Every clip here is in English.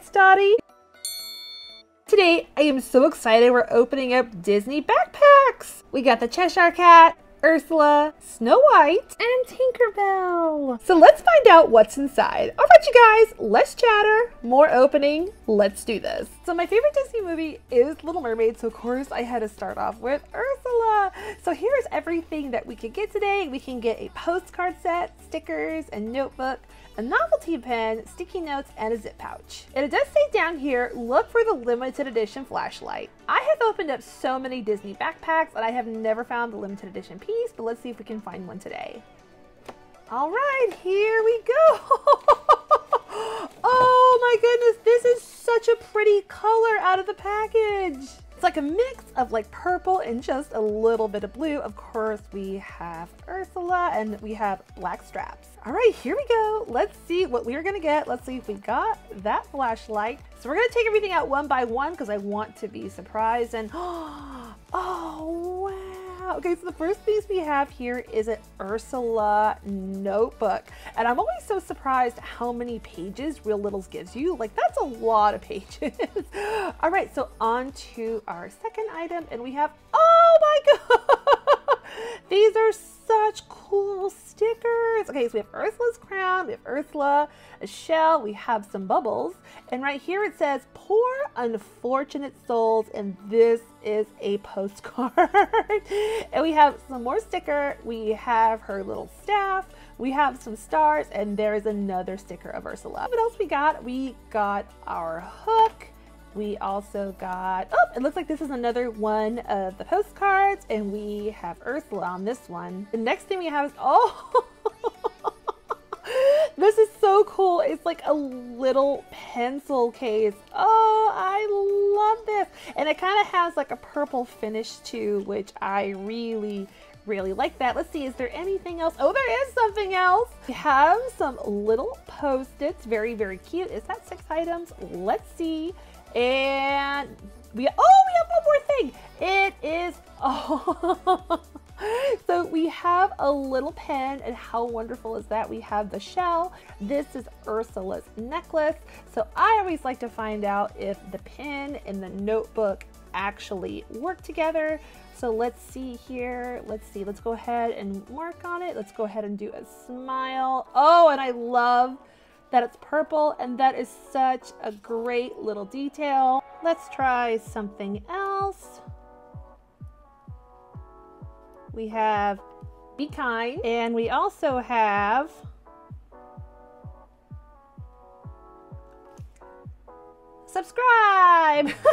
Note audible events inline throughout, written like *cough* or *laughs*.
it's Dottie. Today, I am so excited we're opening up Disney backpacks. We got the Cheshire Cat, Ursula, Snow White, and Tinkerbell. So let's find out what's inside. All right, you guys, let's chatter. More opening. Let's do this. So my favorite Disney movie is Little Mermaid, so of course I had to start off with Ursula. So here's everything that we can get today. We can get a postcard set, stickers, and notebook, a novelty pen, sticky notes, and a zip pouch. And it does say down here, look for the limited edition flashlight. I have opened up so many Disney backpacks and I have never found the limited edition piece, but let's see if we can find one today. All right, here we go. *laughs* oh my goodness, this is such a pretty color out of the package. It's like a mix of like purple and just a little bit of blue. Of course, we have Ursula and we have black straps. All right, here we go. Let's see what we're gonna get. Let's see if we got that flashlight. So we're gonna take everything out one by one because I want to be surprised and *gasps* oh Okay, so the first piece we have here is an Ursula notebook. And I'm always so surprised how many pages Real Littles gives you. Like that's a lot of *laughs* pages. All right, so on to our second item and we have, oh my *laughs* God, these are such cool stickers. Okay, so we have Ursula's crown, we have Ursula, a shell, we have some bubbles, and right here it says, poor unfortunate souls, and this is a postcard. *laughs* and we have some more sticker, we have her little staff, we have some stars, and there is another sticker of Ursula. What else we got? We got our hook, we also got, oh, it looks like this is another one of the postcards, and we have Ursula on this one. The next thing we have is, *laughs* oh, this is so cool. It's like a little pencil case. Oh, I love this. And it kind of has like a purple finish too, which I really, really like that. Let's see, is there anything else? Oh, there is something else. We have some little post-its, very, very cute. Is that six items? Let's see. And we, oh, we have one more thing. It is, *laughs* oh, have a little pen and how wonderful is that? We have the shell. This is Ursula's necklace. So I always like to find out if the pen and the notebook actually work together. So let's see here. Let's see. Let's go ahead and mark on it. Let's go ahead and do a smile. Oh, and I love that it's purple and that is such a great little detail. Let's try something else. We have Be Kind and we also have subscribe. *laughs*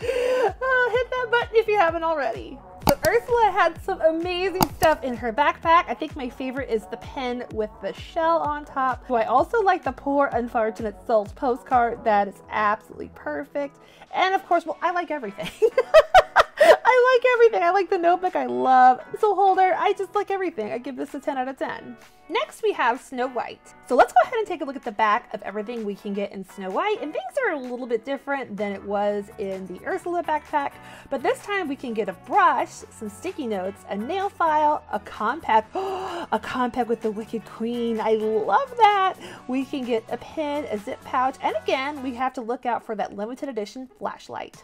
oh, hit that button if you haven't already. So Ursula had some amazing stuff in her backpack. I think my favorite is the pen with the shell on top. So I also like the Poor Unfortunate Souls postcard. That is absolutely perfect. And of course, well, I like everything. *laughs* I like everything. I like the notebook. I love pencil holder. I just like everything. I give this a 10 out of 10. Next, we have Snow White. So let's go ahead and take a look at the back of everything we can get in Snow White. And things are a little bit different than it was in the Ursula backpack. But this time we can get a brush, some sticky notes, a nail file, a compact, *gasps* a compact with the Wicked Queen. I love that. We can get a pen, a zip pouch, and again, we have to look out for that limited edition flashlight.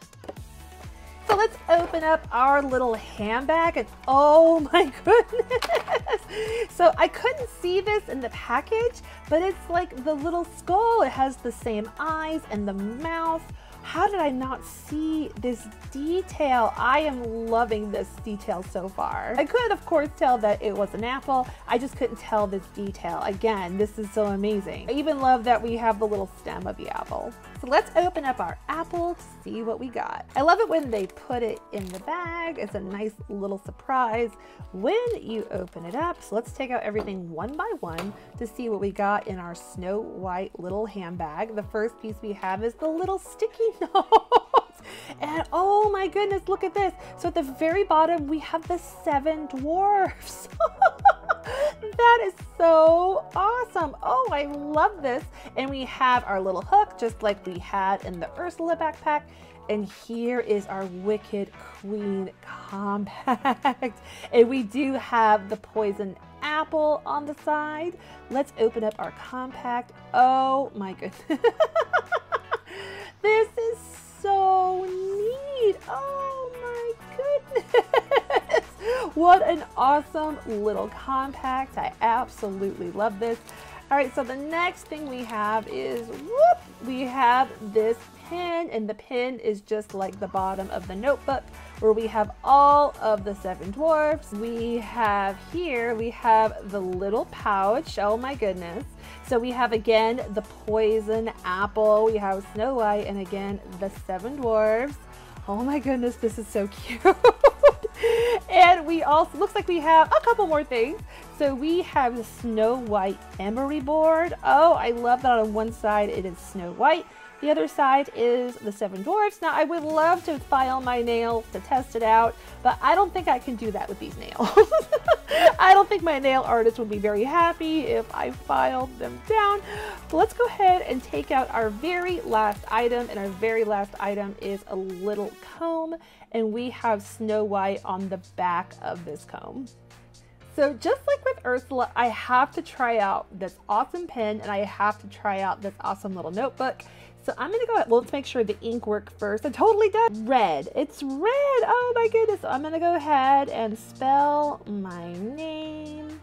So let's open up our little handbag and oh *laughs* my goodness. So I couldn't see this in the package, but it's like the little skull. It has the same eyes and the mouth. How did I not see this detail? I am loving this detail so far. I could, of course, tell that it was an apple. I just couldn't tell this detail. Again, this is so amazing. I even love that we have the little stem of the apple. So let's open up our apple to see what we got. I love it when they put it in the bag. It's a nice little surprise when you open it up. So let's take out everything one by one to see what we got in our Snow White little handbag. The first piece we have is the little sticky *laughs* And oh my goodness, look at this. So at the very bottom, we have the seven dwarfs. *laughs* that is so awesome. Oh, I love this. And we have our little hook, just like we had in the Ursula backpack. And here is our Wicked Queen compact. *laughs* and we do have the poison apple on the side. Let's open up our compact. Oh my goodness. This is so neat. Oh my goodness. *laughs* what an awesome little compact. I absolutely love this. All right, so the next thing we have is, whoop, we have this pin, and the pin is just like the bottom of the notebook where we have all of the seven dwarfs. We have here, we have the little pouch. Oh my goodness. So we have again the poison apple, we have Snow White, and again the seven dwarfs. Oh my goodness, this is so *laughs* cute. and we also, looks like we have a couple more things. So we have the Snow White emery board. Oh, I love that on one side it is Snow White. The other side is the Seven Dwarfs. Now, I would love to file my nails to test it out, but I don't think I can do that with these nails. *laughs* I don't think my nail artist would be very happy if I filed them down. But let's go ahead and take out our very last item, and our very last item is a little comb, and we have Snow White on the back of this comb. So just like with Ursula, I have to try out this awesome pen and I have to try out this awesome little notebook. So I'm gonna go ahead, well, let's make sure the ink work first. It totally does. Red, it's red, oh my goodness. So I'm gonna go ahead and spell my name.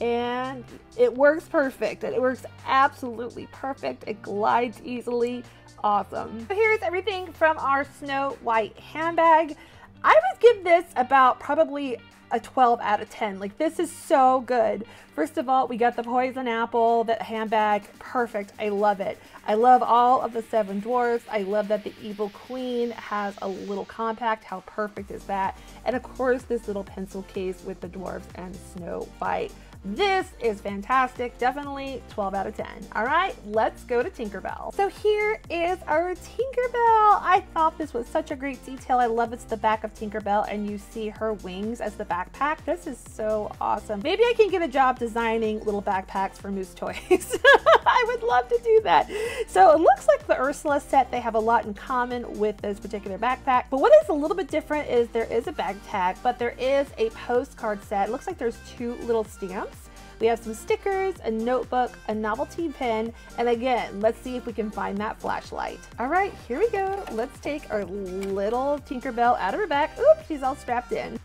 And it works perfect. It works absolutely perfect. It glides easily, awesome. So here's everything from our Snow White handbag. I would give this about probably a 12 out of 10. Like this is so good. First of all, we got the poison apple, that handbag, perfect. I love it. I love all of the seven dwarfs. I love that the evil queen has a little compact. How perfect is that? And of course, this little pencil case with the dwarfs and Snow White. This is fantastic. Definitely 12 out of 10. All right, let's go to Tinkerbell. So here is our Tinkerbell. I thought this was such a great detail. I love it's the back of Tinkerbell and you see her wings as the backpack. This is so awesome. Maybe I can get a job designing little backpacks for Moose Toys. *laughs* I would love to do that. So it looks like the Ursula set, they have a lot in common with this particular backpack. But what is a little bit different is there is a bag tag, but there is a postcard set. It looks like there's two little stamps we have some stickers, a notebook, a novelty pin, and again, let's see if we can find that flashlight. All right, here we go. Let's take our little Tinkerbell out of her bag. Oops, she's all strapped in.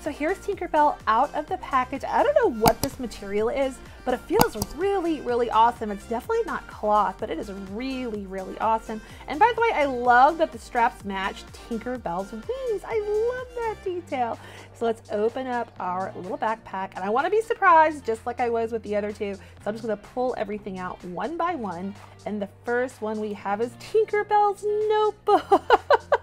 So here's Tinkerbell out of the package. I don't know what this material is, but it feels really, really awesome. It's definitely not cloth, but it is really, really awesome. And by the way, I love that the straps match Tinkerbell's wings. I love that detail. So let's open up our little backpack and I wanna be surprised just like I was with the other two. So I'm just gonna pull everything out one by one. And the first one we have is Tinkerbell's notebook. *laughs*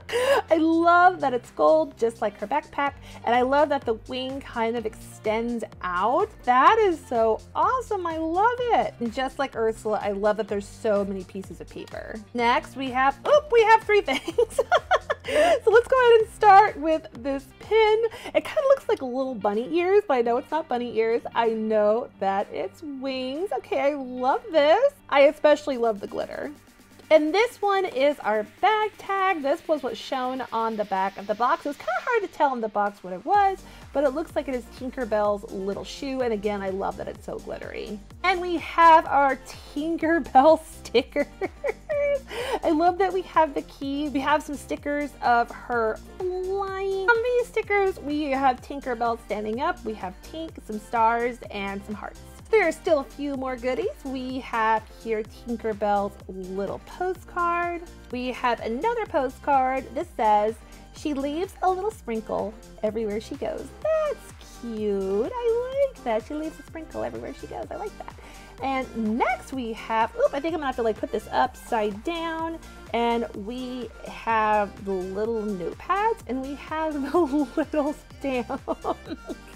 I love that it's gold, just like her backpack. And I love that the wing kind of extends out. That is so awesome. I love it. And just like Ursula, I love that there's so many pieces of paper. Next, we have, oh, we have three *laughs* things. so let's go ahead and start with this pin. It kind of looks like little bunny ears, but I know it's not bunny ears. I know that it's wings. Okay, I love this. I especially love the glitter. And this one is our bag tag. This was what's shown on the back of the box. It was kind of hard to tell in the box what it was, but it looks like it is Tinkerbell's little shoe. And again, I love that it's so glittery. And we have our Tinkerbell *laughs* stickers. I love that we have the key. We have some stickers of her flying. On these stickers, we have Tinkerbell standing up. We have Tink, some stars, and some hearts. There are still a few more goodies. We have here Tinkerbell's little postcard. We have another postcard. This says, she leaves a little sprinkle everywhere she goes. That's cute. I like that. She leaves a sprinkle everywhere she goes. I like that. And next we have, oop, I think I'm gonna have to like put this upside down. And we have the little notepads and we have *laughs* the little stamps. *laughs*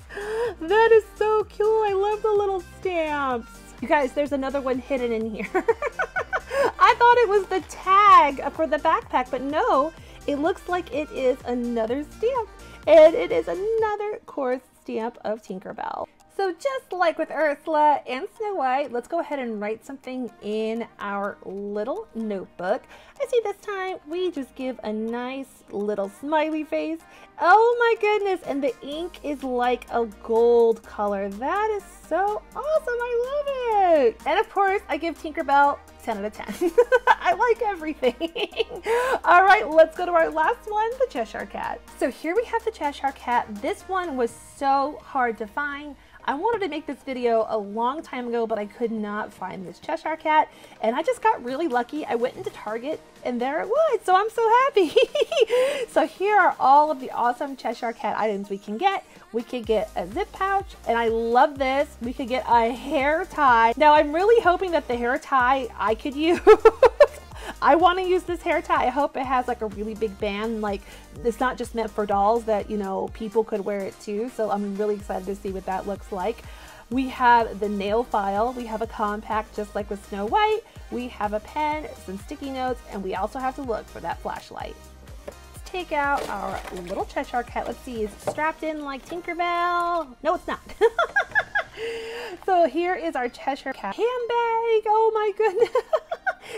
that is so cool. I love the little stamps. You guys, there's another one hidden in here. *laughs* I thought it was the tag for the backpack, but no, it looks like it is another stamp. And it is another course stamp of Tinkerbell. So just like with Ursula and Snow White, let's go ahead and write something in our little notebook. I see this time we just give a nice little smiley face. Oh my goodness, and the ink is like a gold color. That is so awesome, I love it. And of course, I give Tinkerbell 10 out of 10. *laughs* I like everything. *laughs* All right, let's go to our last one, the Cheshire Cat. So here we have the Cheshire Cat. This one was so hard to find. I wanted to make this video a long time ago, but I could not find this Cheshire Cat. And I just got really lucky. I went into Target and there it was. So I'm so happy. *laughs* so here are all of the awesome Cheshire Cat items we can get. We could get a zip pouch, and I love this. We could get a hair tie. Now I'm really hoping that the hair tie I could *laughs* use I want to use this hair tie. I hope it has like a really big band. Like it's not just meant for dolls that, you know, people could wear it too. So I'm really excited to see what that looks like. We have the nail file. We have a compact just like with Snow White. We have a pen, some sticky notes, and we also have to look for that flashlight. Let's take out our little Cheshire cat. Let's see, is it strapped in like Tinkerbell? No, it's not. *laughs* so here is our Cheshire cat handbag. Oh my goodness. *laughs*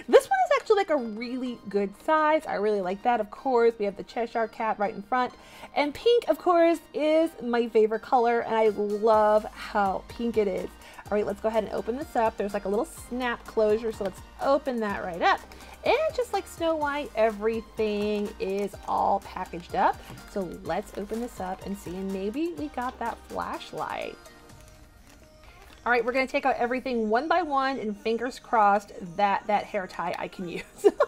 This one actually like a really good size. I really like that. Of course, we have the Cheshire Cat right in front. And pink, of course, is my favorite color, and I love how pink it is. All right, let's go ahead and open this up. There's like a little snap closure, so let's open that right up. And just like Snow White, everything is all packaged up. So let's open this up and see, and maybe we got that flashlight. All right, we're gonna take out everything one by one and fingers crossed that that hair tie I can use.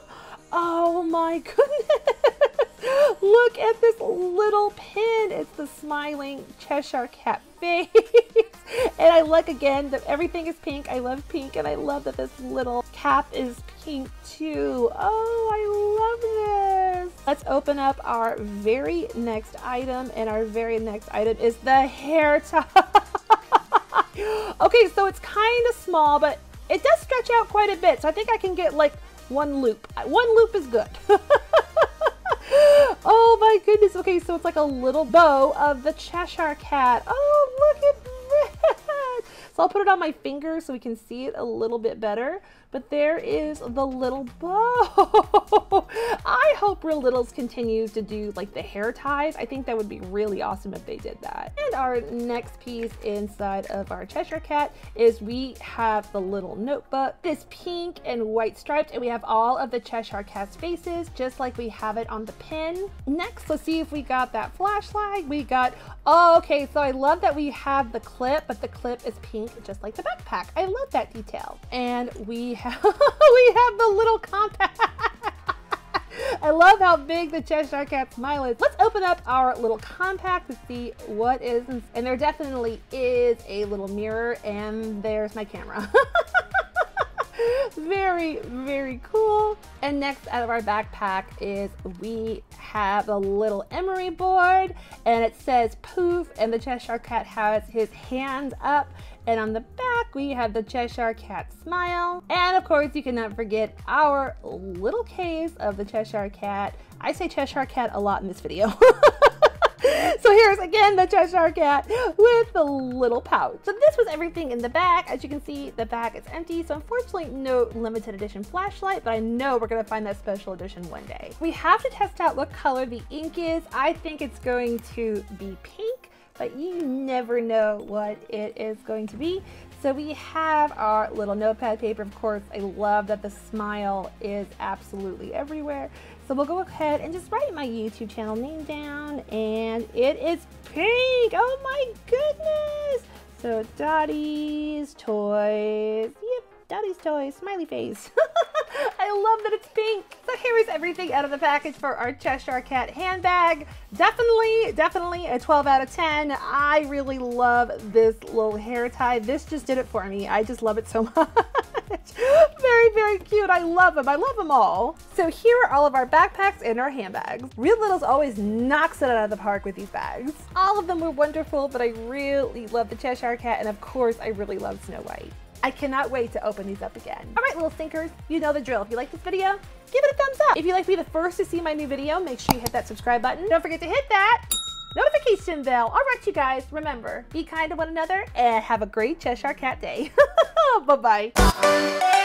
*laughs* oh my goodness. *laughs* Look at this little pin. It's the smiling Cheshire Cat face. *laughs* and I like again that everything is pink. I love pink and I love that this little cap is pink too. Oh, I love this. Let's open up our very next item and our very next item is the hair tie. *gasps* okay, so it's kind of small, but it does stretch out quite a bit. So I think I can get like one loop. One loop is good. *laughs* oh my goodness. Okay, so it's like a little bow of the Cheshire Cat. Oh, look at. So I'll put it on my finger so we can see it a little bit better. But there is the little bow. *laughs* I hope Real Littles continues to do like the hair ties. I think that would be really awesome if they did that. And our next piece inside of our Cheshire Cat is we have the little notebook. This pink and white striped and we have all of the Cheshire Cat's faces just like we have it on the pin. Next, let's see if we got that flashlight. We got, oh, okay, so I love that we have the clip, but the clip is pink just like the backpack. I love that detail. And we have, *laughs* we have the little compact. *laughs* I love how big the Cheshire Cat smile is. Let's open up our little compact to see what is, and there definitely is a little mirror, and there's my camera. *laughs* very, very cool. And next out of our backpack is we have a little emery board and it says poof and the Cheshire Cat has his hands up and on the back, we have the Cheshire Cat smile. And of course, you cannot forget our little case of the Cheshire Cat. I say Cheshire Cat a lot in this video. *laughs* so here's again the Cheshire Cat with the little pouch. So this was everything in the bag. As you can see, the bag is empty. So unfortunately, no limited edition flashlight, but I know we're gonna find that special edition one day. We have to test out what color the ink is. I think it's going to be pink but you never know what it is going to be. So we have our little notepad paper. Of course, I love that the smile is absolutely everywhere. So we'll go ahead and just write my YouTube channel name down and it is pink. Oh my goodness. So Dottie's Toys. Yep, Dottie's Toys, smiley face. *laughs* I love that it's pink. So here is everything out of the package for our Cheshire Cat handbag. Definitely, definitely a 12 out of 10. I really love this little hair tie. This just did it for me. I just love it so *laughs* much. *laughs* very, very cute. I love them. I love them all. So here are all of our backpacks and our handbags. Real Littles always knocks it out of the park with these bags. All of them were wonderful, but I really love the Cheshire Cat, and of course, I really love Snow White. I cannot wait to open these up again. All right, little thinkers, you know the drill. If you like this video, give it a thumbs up. If you'd like to be the first to see my new video, make sure you hit that subscribe button. Don't forget to hit that notification bell. All right, you guys, remember, be kind to one another and have a great Cheshire Cat day. *laughs* Bye-bye.